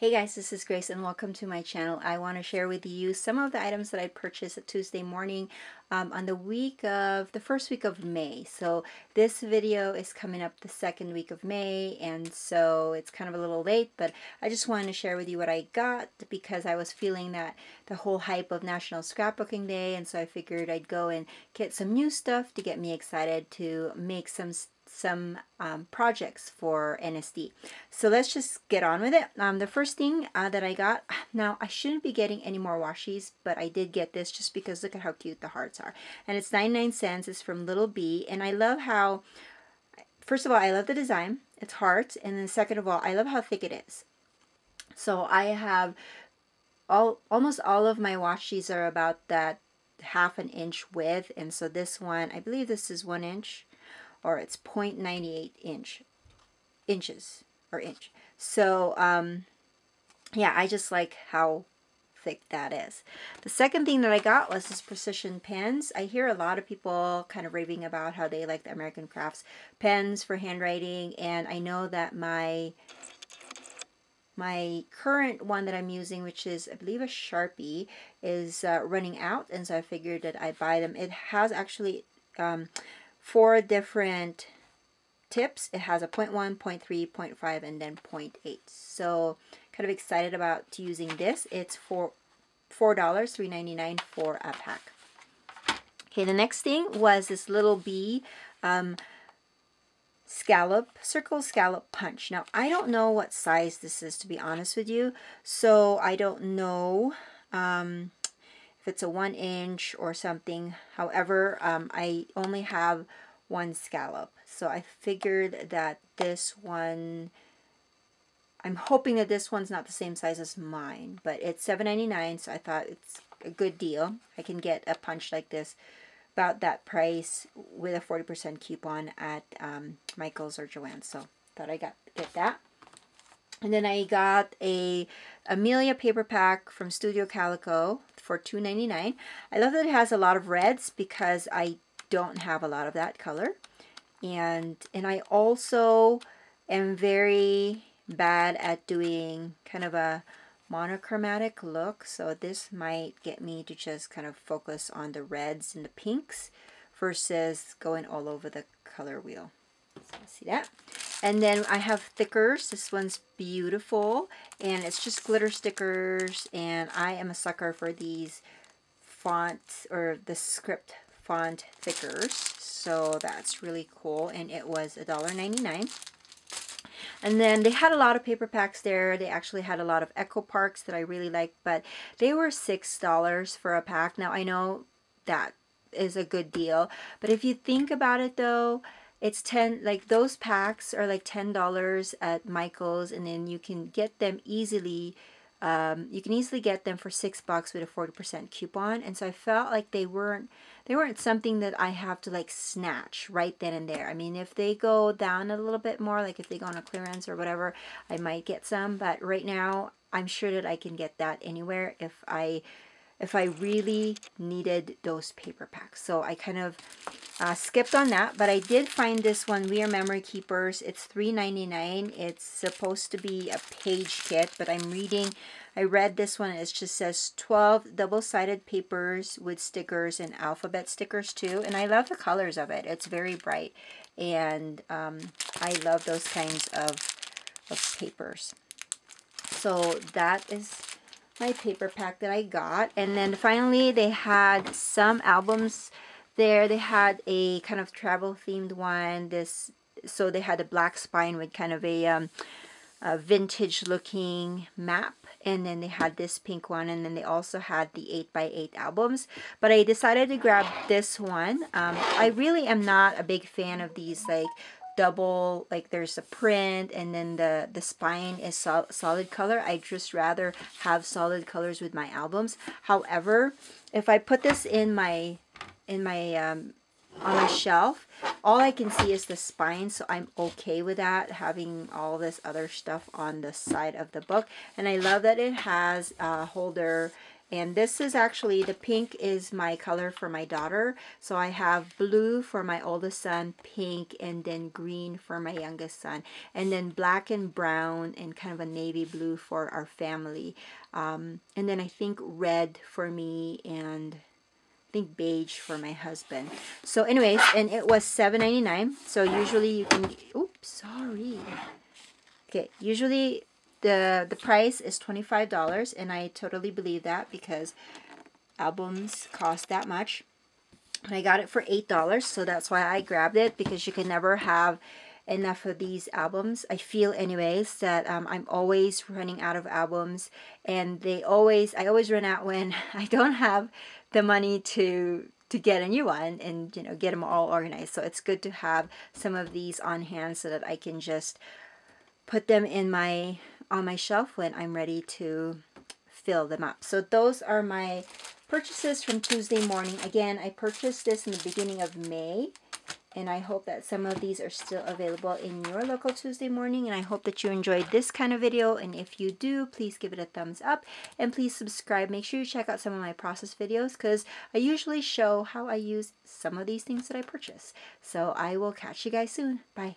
Hey guys, this is Grace and welcome to my channel. I want to share with you some of the items that I purchased Tuesday morning um, on the week of, the first week of May. So this video is coming up the second week of May and so it's kind of a little late, but I just wanted to share with you what I got because I was feeling that the whole hype of National Scrapbooking Day and so I figured I'd go and get some new stuff to get me excited to make some some um, projects for NSD. So let's just get on with it. Um, the first thing uh, that I got, now I shouldn't be getting any more washies, but I did get this just because look at how cute the hearts are. And it's 99 cents. It's from Little B, And I love how, first of all, I love the design. It's hearts. And then second of all, I love how thick it is. So I have all almost all of my washies are about that half an inch width. And so this one, I believe this is one inch or it's 0.98 inch inches or inch. So um, yeah, I just like how thick that is. The second thing that I got was this precision pens. I hear a lot of people kind of raving about how they like the American Crafts pens for handwriting and I know that my my current one that I'm using, which is, I believe, a Sharpie, is uh, running out, and so I figured that I buy them. It has actually um, four different tips. It has a 0 0.1, 0 0.3, 0 0.5, and then 0.8. So kind of excited about using this. It's for $4, $3.99 for a pack. Okay, the next thing was this little bee um, scallop, circle scallop punch. Now, I don't know what size this is, to be honest with you. So I don't know um, if it's a one inch or something. However, um, I only have one scallop. So I figured that this one, I'm hoping that this one's not the same size as mine, but it's $7.99, so I thought it's a good deal. I can get a punch like this about that price with a 40% coupon at um, Michael's or Joann's. So thought I got get that. And then I got a Amelia paper pack from Studio Calico for $2.99. I love that it has a lot of reds because I don't have a lot of that color. And, and I also am very bad at doing kind of a monochromatic look. So this might get me to just kind of focus on the reds and the pinks versus going all over the color wheel. So see that? And then I have thickers. This one's beautiful. And it's just glitter stickers. And I am a sucker for these font or the script font thickers. So that's really cool. And it was $1.99. And then they had a lot of paper packs there. They actually had a lot of Echo Parks that I really liked, but they were $6 for a pack. Now, I know that is a good deal, but if you think about it though, it's 10 like those packs are like $10 at Michael's and then you can get them easily um, you can easily get them for six bucks with a 40% coupon. And so I felt like they weren't they weren't something that I have to like snatch right then and there. I mean if they go down a little bit more like if they go on a clearance or whatever I might get some. But right now I'm sure that I can get that anywhere if I if I really needed those paper packs. So I kind of uh, skipped on that, but I did find this one, We Are Memory Keepers. It's $3.99. It's supposed to be a page kit, but I'm reading, I read this one. It just says 12 double-sided papers with stickers and alphabet stickers too. And I love the colors of it. It's very bright. And um, I love those kinds of, of papers. So that is my paper pack that I got. And then finally they had some albums there. They had a kind of travel themed one. This So they had a black spine with kind of a, um, a vintage looking map. And then they had this pink one. And then they also had the 8x8 albums. But I decided to grab this one. Um, I really am not a big fan of these like double like there's a print and then the the spine is sol solid color. I just rather have solid colors with my albums. However if I put this in my in my um, on my shelf all I can see is the spine so I'm okay with that having all this other stuff on the side of the book. And I love that it has a holder And this is actually, the pink is my color for my daughter. So I have blue for my oldest son, pink, and then green for my youngest son. And then black and brown and kind of a navy blue for our family. Um, and then I think red for me and I think beige for my husband. So anyways, and it was $7.99. So usually you can, oops, sorry. Okay, usually the the price is $25 and I totally believe that because albums cost that much. And I got it for $8, so that's why I grabbed it because you can never have enough of these albums. I feel anyways that um, I'm always running out of albums and they always I always run out when I don't have the money to to get a new one and you know get them all organized. So it's good to have some of these on hand so that I can just put them in my on my shelf when I'm ready to fill them up. So those are my purchases from Tuesday morning. Again, I purchased this in the beginning of May and I hope that some of these are still available in your local Tuesday morning and I hope that you enjoyed this kind of video. And if you do please give it a thumbs up and please subscribe. Make sure you check out some of my process videos because I usually show how I use some of these things that I purchase. So I will catch you guys soon. Bye